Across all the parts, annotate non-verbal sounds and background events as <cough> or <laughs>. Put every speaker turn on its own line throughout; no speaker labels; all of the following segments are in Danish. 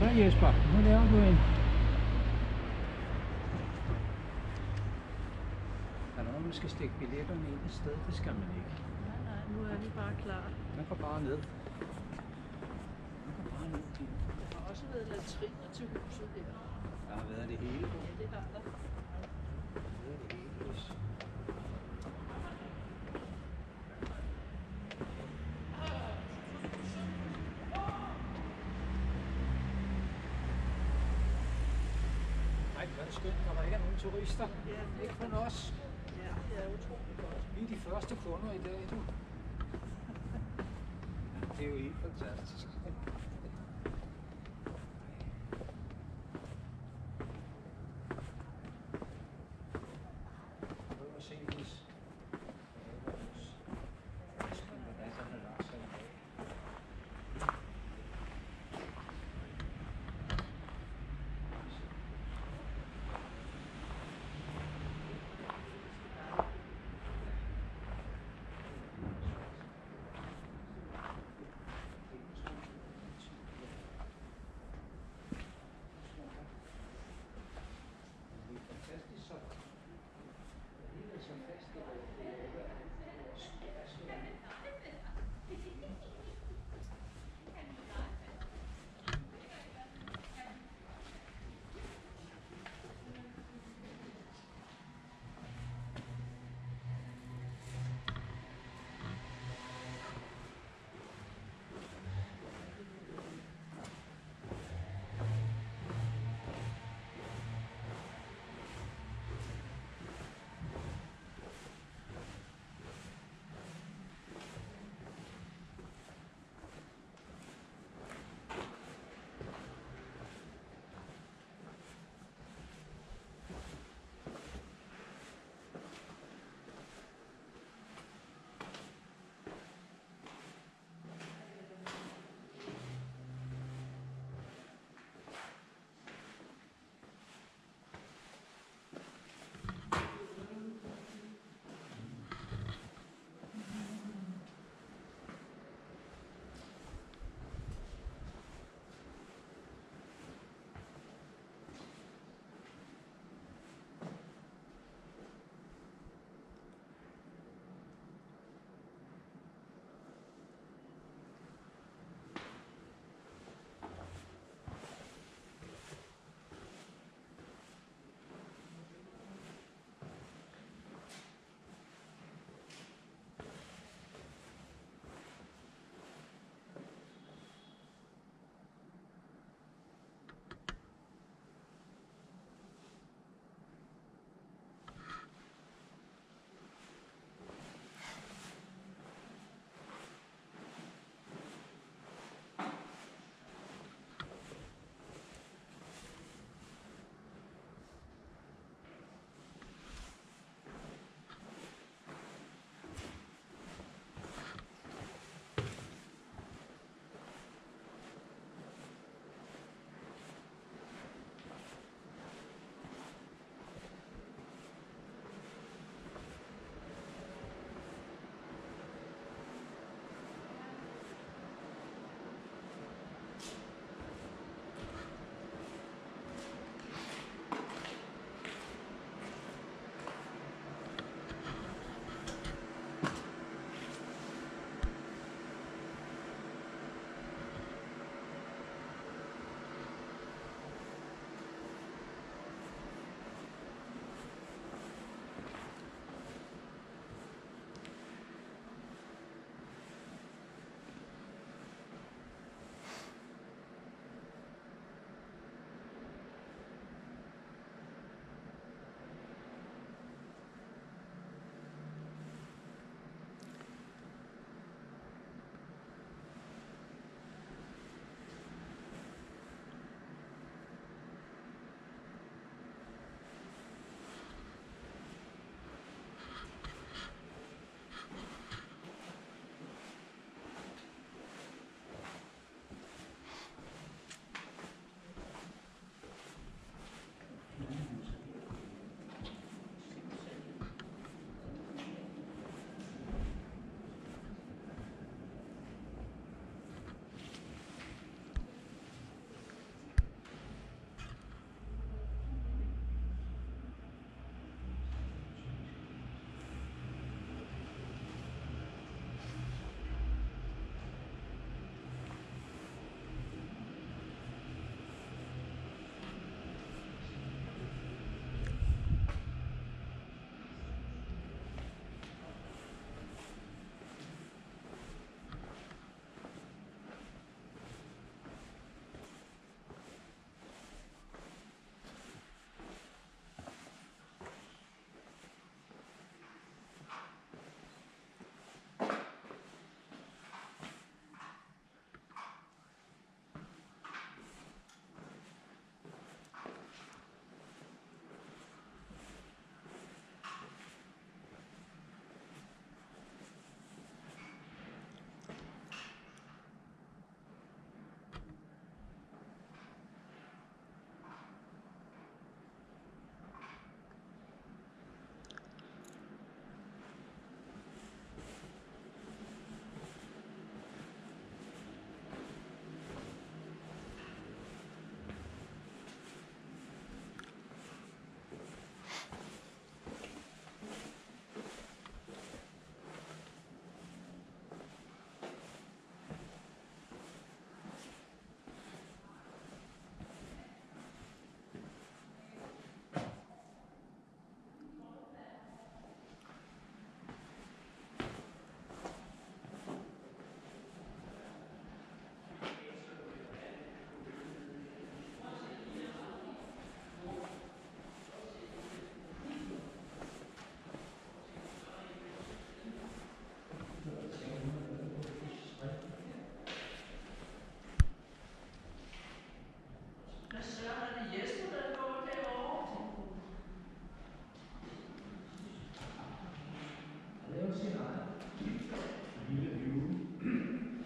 Så Jesper, nu laver du en. Er der nogen, der skal stikke billetterne ind et sted? Det skal man ikke.
Nej, nej, nu er vi bare klar.
Man går bare ned. Man går bare ned.
Der har også været latriner til huset her.
Der har været det hele.
Ja, det har der.
Der har været det hele. Yes. Ej, hvor er det skønt, når der ikke er nogen turister. Ikke kun os.
Ja, det er utroligt godt.
Vi er de første kunder i dag, du. <laughs> Det er jo helt fantastisk.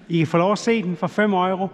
I kan få lov at se den for 5 euro.